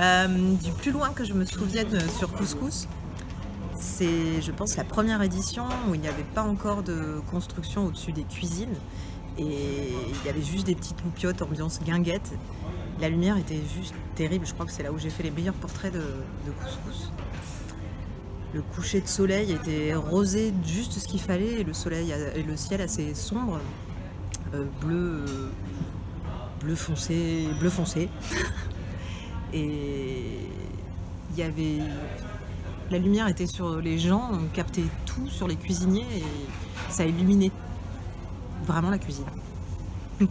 Euh, du plus loin que je me souvienne sur Couscous, c'est, je pense, la première édition où il n'y avait pas encore de construction au-dessus des cuisines. Et il y avait juste des petites loupiottes, ambiance guinguette. La lumière était juste terrible. Je crois que c'est là où j'ai fait les meilleurs portraits de, couscous. Le coucher de soleil était rosé juste ce qu'il fallait et le, soleil, et le ciel assez sombre, euh, bleu, bleu foncé, bleu foncé. et il y avait la lumière était sur les gens, on captait tout sur les cuisiniers et ça illuminait vraiment la cuisine.